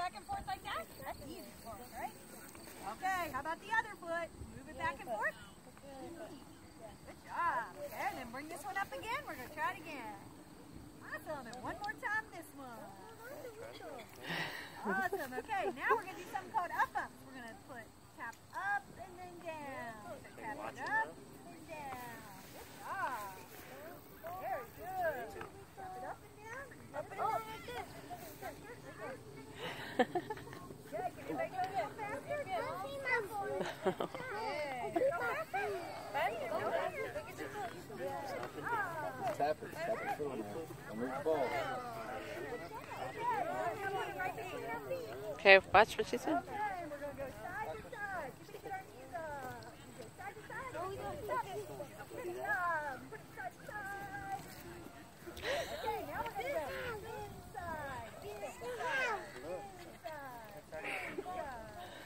back and forth like that? That's easy for us, right? Okay, how about the other foot? Move it back and forth. Good job. Okay, and then bring this one up again. We're going to try it again. Awesome. And one more time this one. Awesome. Okay, now we're going to do something called up ups. We're going to put tap up and then down. So tap it up and down. Good job. Very good. Tap it up and down. Up and down like this. Okay, watch what she said.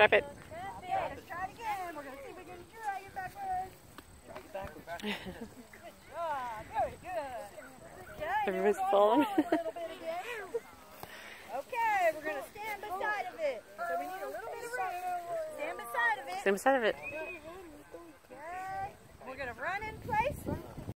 Okay, now Everybody's falling. roll a little bit again. Okay, we're going to stand beside of it. So we need a little bit of room. Stand beside of it. Same side of it. Okay. We're going to run in place